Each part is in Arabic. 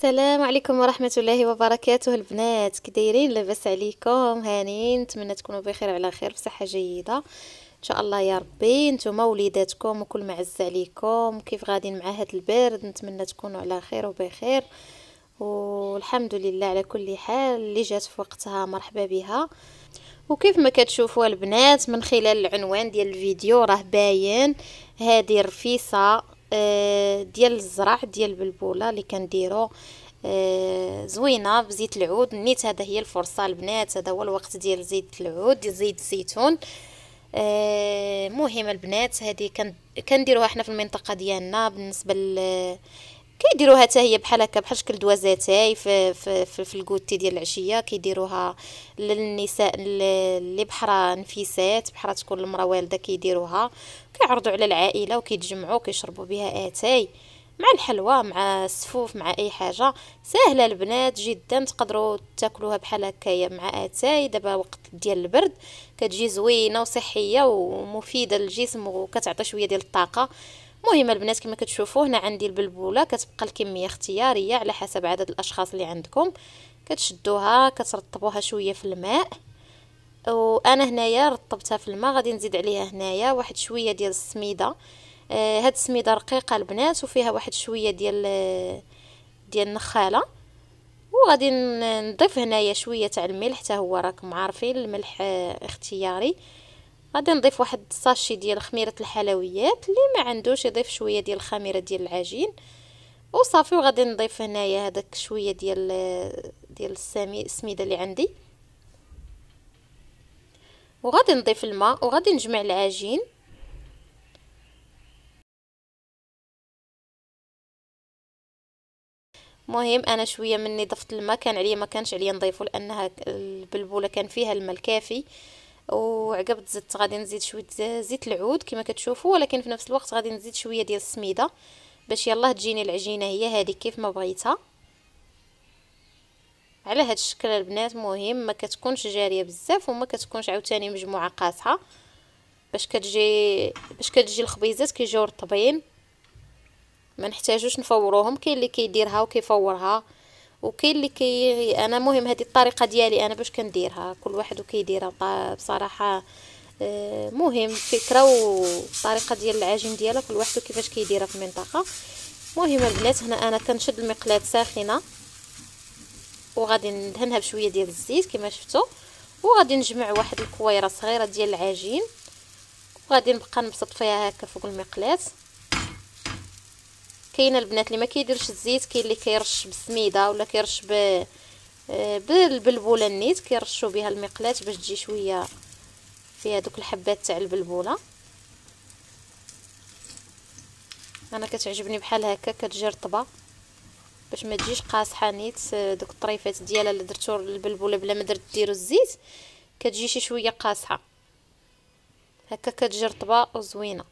السلام عليكم ورحمة الله وبركاته. البنات كي دايرين لاباس عليكم؟ هانين نتمنى تكونوا بخير وعلى خير بصحة جيدة. إن شاء الله يا ربي. نتوما وليداتكم وكل معز عليكم. كيف غاديين مع هاد البرد؟ نتمنى تكونوا على خير وبخير. والحمد لله على كل حال اللي جات في وقتها. مرحبا بها. وكيف ما كتشوفوا البنات من خلال العنوان ديال الفيديو راه باين هذه رفيصه ديال الزرع ديال البلبولة اللي كنديرو آه، زوينة بزيت العود. نيت هذا هي الفرصة البنات هذا هو الوقت ديال زيت العود زيت الزيتون. آه، مهم البنات هذه كنديروها حنا في المنطقة ديالنا. بالنسبة كيديروها حتى هي بحال هكا بحال شكل دواز اتاي في في في, في ال goûter ديال العشية كيديروها للنساء اللي بحرا نفيسات بحرا تكون المرأة والدة كيديروها كيعرضوا على العائلة وكيتجمعوا كيشربوا بها آتاي. مع الحلوى مع السفوف مع أي حاجة. سهله البنات جدا تقدروا تاكلوها بحال هكايا مع آتاي. دابا وقت ديال البرد كتجي زوينة وصحية ومفيدة للجسم وكتعطي شوية ديال الطاقة. مهم البنات كما كتشوفوا هنا عندي البلبولة كتبقى الكمية اختيارية على حسب عدد الأشخاص اللي عندكم. كتشدوها كترطبوها شوية في الماء. وأنا هنايا رطبتها في الماء غادي نزيد عليها هنايا واحد شوية ديال السميدة. آه هاد السميدة رقيقة البنات وفيها واحد شوية ديال ديال النخالة. وغادي نضيف هنايا شوية تاع الملح حتى هو راكم عارفين الملح اختياري. غادي نضيف واحد الساشي ديال خميرة الحلويات اللي ما عندوش يضيف شوية ديال الخميرة ديال العجين. وصافي وغادي نضيف هنايا هذاك شوية ديال ديال السمي السميدة اللي عندي. وغادي نضيف الماء وغادي نجمع العجين. مهم أنا شوية مني ضفت الماء كان عليا ما كانش عليا نضيفه لأنها البلبولة كان فيها الماء الكافي. وعقب زدت غادي نزيد شوية زيت العود كما كتشوفوا ولكن في نفس الوقت غادي نزيد شوية ديال السميدة باش يلاه تجيني العجينة هي هذه كيف ما بغيتها. على هذا الشكل البنات مهم ما كتكونش جارية بزاف وما كتكونش عاوتاني مجموعة قاصحه باش كتجي باش كتجي الخبيزات كيجيو رطبين ما نحتاجوش نفوروهم كاين اللي كيديرها وكيفورها. وكاين اللي كي أنا مهم هذه الطريقة ديالي أنا باش كنديرها كل واحد وكيديرها. بصراحة آه، مهم فكرة وطريقة ديال العجين ديالها كل واحد كيفاش كيديرها في المنطقة. مهم البنات هنا أنا كنشد المقلاة ساخنة. وغادي ندهنها بشوية ديال الزيت كما شفتوا. وغادي نجمع واحد الكويرة صغيرة ديال العجين. وغادي نبقى نبسط فيها هكا فوق المقلاة. كاين البنات اللي ما كيديرش الزيت كاين اللي كيرش بالسميدة ولا كيرش ب آه، بالبلبوله النيت كيرشوا بها المقلاة باش تجي شوية فيها دوك الحبات تاع البلبولة. أنا كتعجبني بحال هكا كتجي رطبة باش ما تجيش قاصحة نيت آه، دوك الطريفات ديالها اللي درتو البلبوله بلا ما درت ديروا الزيت كتجي شي شوية قاصحة. هكا كتجي رطبة وزوينة.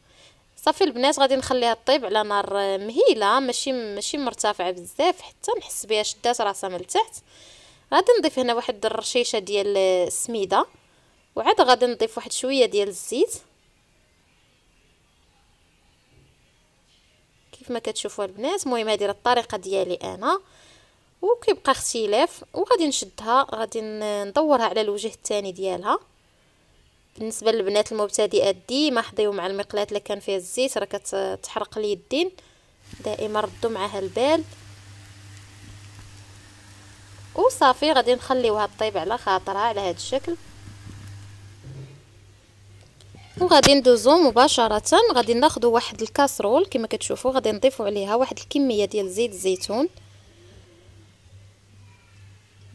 صافي البنات غادي نخليها طيب على نار مهيلة ماشي ماشي مرتفعة بزاف حتى نحس بها شدات راسها من التحت. غادي نضيف هنا واحد الرشيشة ديال السميده وعاد غادي نضيف واحد شوية ديال الزيت. كيف ما كتشوفوا البنات المهم هذه الطريقة ديالي أنا. وكيبقى اختلاف وغادي نشدها غادي ندورها على الوجه الثاني ديالها. بالنسبة للبنات المبتدئات ديما حضيو مع المقلاة اللي كان فيها الزيت راه كتحرق اليدين دائما ردوا معها البال. وصافي غادي نخليوها طيب على خاطرها على هذا الشكل. وغادي ندوزو مباشرة. غادي ناخذ واحد الكاسرول كما كتشوفوا غادي نضيفوا عليها واحد الكمية ديال زيت الزيتون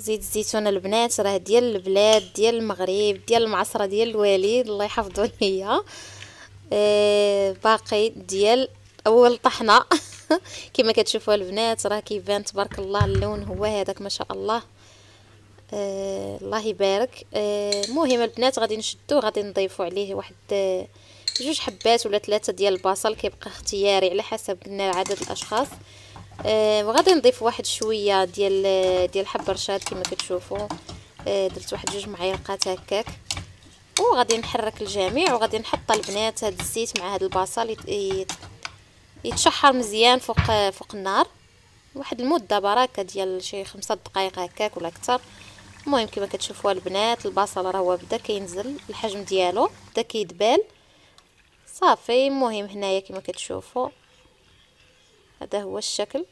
زيت الزيتون البنات راه ديال البلاد ديال المغرب ديال المعصرة ديال الوالد الله يحفظو ليا آه باقي ديال أول طحنة. كما كتشوفوا البنات راه كيبان تبارك الله اللون هو هذاك ما شاء الله. آه الله يبارك. آه المهم البنات غادي نشدو غادي نضيفوا عليه واحد آه جوج حبات ولا ثلاثة ديال البصل كيبقى اختياري على حسب قلنا عدد الأشخاص. آه وغادي نضيف واحد شوية ديال ديال حب رشاد كما كتشوفوا آه درت واحد جوج معالق هكاك. وغادي نحرك الجميع وغادي نحط البنات هاد الزيت مع هاد البصل يتشحر مزيان فوق فوق النار. واحد المدة بركة ديال شي خمسة دقائق هكاك ولا أكثر. المهم كما كتشوفوا البنات البصل راه هو بدا كينزل الحجم ديالو بدا كيدبال صافي المهم هنايا كما كتشوفوا هذا هو الشكل.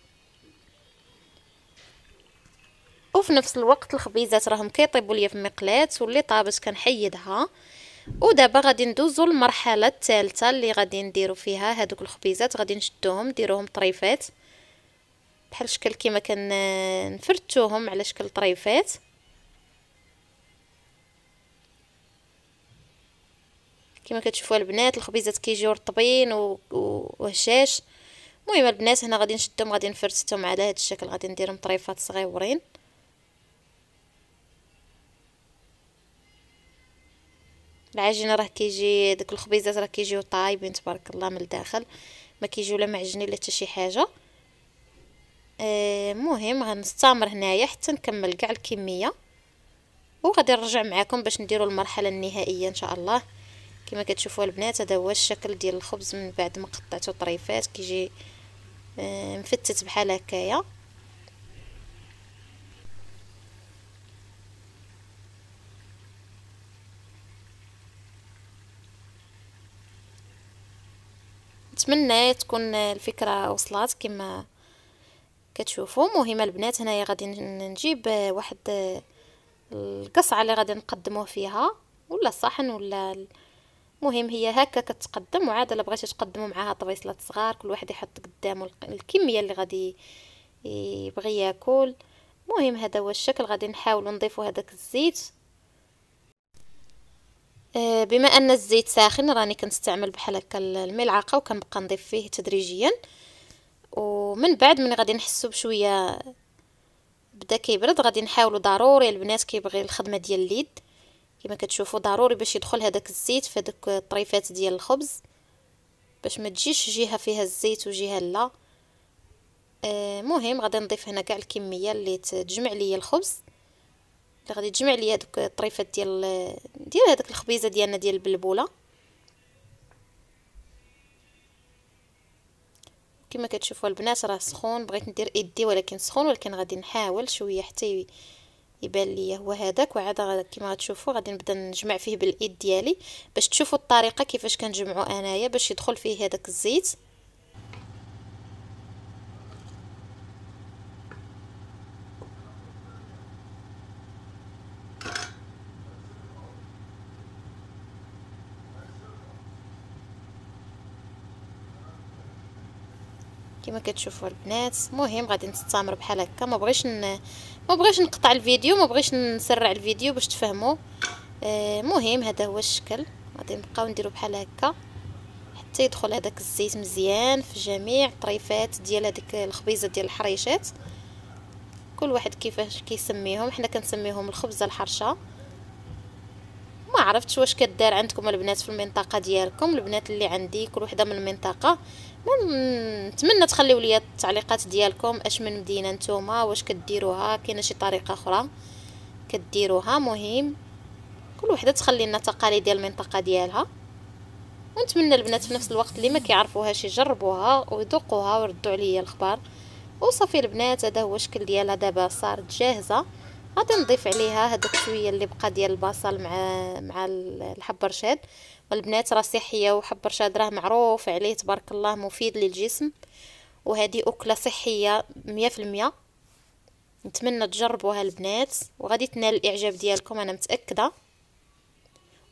وفي نفس الوقت الخبيزات راهم كيطيبوا ليا في المقلاة واللي طابت كنحيدها ودابا غادي ندوزو للمرحلة الثالثة اللي غادي نديرو فيها هادوك الخبيزات. غادي نشدوهم نديروهم طريفات. بحال الشكل كيما كنفرتوهم على شكل طريفات. كما كتشوفوا البنات الخبيزات كيجيو رطبين وهشاش. المهم البنات هنا غادي نشدهم غادي نفرتهم على هذا الشكل غادي نديرهم طريفات صغيورين. العجينه راه كيجي داك الخبيزات راه كيجيو طايبين تبارك الله من الداخل ما كيجيو لا معجنين لا حتى شي حاجة. المهم آه غنستمر هنايا حتى نكمل كاع الكمية. وغادي نرجع معكم باش نديروا المرحلة النهائية إن شاء الله. كما كتشوفوا البنات هذا هو الشكل ديال الخبز من بعد ما قطعته طريفات كيجي آه مفتت بحال هكايا. نتمنى تكون الفكرة وصلات كما كتشوفوا. مهم البنات هنايا غادي نجيب واحد القصعة اللي غادي نقدموه فيها. ولا صحن ولا المهم هي هكا كتقدم وعاد الا بغيتي تقدموا معاها طبيصلات صغار كل واحد يحط قدامه الكمية اللي غادي يبغي ياكل. المهم هذا هو الشكل غادي نحاولوا نضيفوا هذاك الزيت. آه، بما أن الزيت ساخن راني كنستعمل بحال هكا الملعقة وكنبقى نضيف فيه تدريجيا. ومن بعد من غادي نحسو بشوية بدا كيبرد غادي نحاولوا ضروري البنات كيبغي الخدمة ديال اليد كما كتشوفوا ضروري باش يدخل هذاك الزيت في هذوك الطريفات ديال الخبز باش ما تجيش جهة فيها الزيت وجهة لا. آه مهم غادي نضيف هنا كاع الكمية اللي تجمع ليا الخبز. اللي غادي تجمع ليا هذوك الطريفات ديال ديال هذاك الخبيزة ديالنا ديال البلبولة. كما كتشوفوا البنات راه سخون بغيت ندير إيدي ولكن سخون ولكن غادي نحاول شوية حتى يبان لي هو هذاك وعاد كما غتشوفوا غادي نبدا نجمع فيه بالإيد ديالي باش تشوفوا الطريقة كيفاش كنجمعو أنايا باش يدخل فيه هذاك الزيت. كما كتشوفوا البنات. المهم غادي نستمر بحال هكا. ما بغيش ن... ما بغيش نقطع الفيديو ما بغيش نسرع الفيديو باش تفهموا. آه هذا هو الشكل. غادي نبقاو نديرو بحال هكا. حتى يدخل هذاك الزيت مزيان في جميع الطريفات ديال هذيك الخبيزة ديال الحريشات. كل واحد كيفاش كيسميهم. حنا كنسميهم الخبزة الحرشة. عرفتش واش كدار عندكم البنات في المنطقة ديالكم البنات اللي عندي كل وحدة من المنطقة. نتمنى تخليو لي التعليقات ديالكم اش من مدينة نتوما واش كديروها كاينة شي طريقة أخرى كديروها مهم. كل وحدة تخلي لنا تقاليد ديال المنطقة ديالها. ونتمنى البنات في نفس الوقت اللي ما كيعرفوهاش يجربوها ويذوقوها ويردوا عليا الخبر وصافي البنات هذا هو الشكل ديالها دابا صارت جاهزة. غادي نضيف عليها هذاك شوية اللي بقى ديال البصل مع مع الحب رشاد والبنات راه صحية وحب رشاد راه معروف عليه تبارك الله مفيد للجسم. وهذه أكلة صحية مية في المية. نتمنى تجربوها البنات. وغادي تنال الإعجاب ديالكم أنا متأكدة.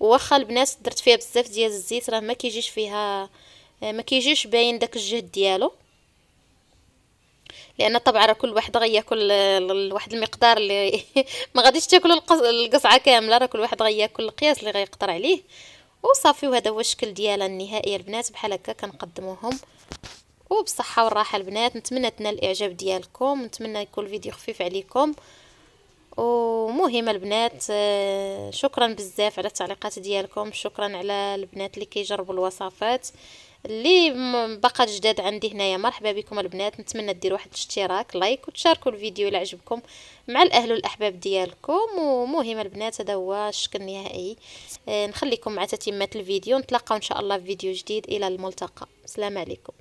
واخا البنات درت فيها بزاف ديال الزيت راه ما كيجيش فيها ما كيجيش باين داك الجهد ديالو. لأن طبعا كل واحد غياكل واحد المقدار اللي ما غاديش تاكل القصعة كاملة راه كل واحد غياكل القياس اللي غيقدر عليه. وصافي وهذا هو الشكل ديالها النهائي. البنات بحال هكا كنقدموهم. وبصحه والراحة البنات نتمنى تنال الإعجاب ديالكم. نتمنى يكون الفيديو خفيف عليكم. ومهم البنات آه، شكرا بزاف على التعليقات ديالكم. شكرا على البنات اللي كيجربوا الوصفات. اللي بقى جداد عندي هنايا. مرحبا بكم البنات. نتمنى ديروا واحد الاشتراك لايك وتشاركوا الفيديو إلى عجبكم مع الأهل والأحباب ديالكم. ومهم البنات هذا هو الشكل النهائي. آه، نخليكم مع تتمه الفيديو. نتلاقاو إن شاء الله في فيديو جديد. إلى الملتقى. السلام عليكم.